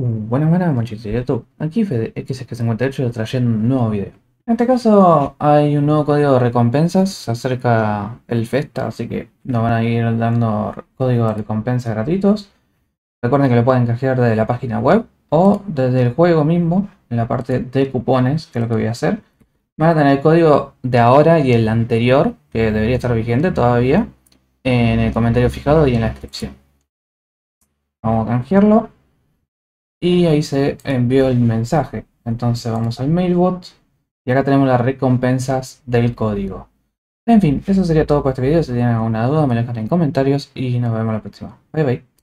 Buenas, buenas, monchitos de YouTube. Aquí Fede XX58 trayendo un nuevo video. En este caso hay un nuevo código de recompensas, acerca el Festa, así que nos van a ir dando código de recompensa gratuitos. Recuerden que lo pueden canjear desde la página web o desde el juego mismo, en la parte de cupones, que es lo que voy a hacer. Van a tener el código de ahora y el anterior, que debería estar vigente todavía, en el comentario fijado y en la descripción. Vamos a canjearlo y ahí se envió el mensaje. Entonces vamos al mailbot y acá tenemos las recompensas del código. En fin, eso sería todo por este video. Si tienen alguna duda me lo dejan en comentarios y nos vemos la próxima. Bye bye.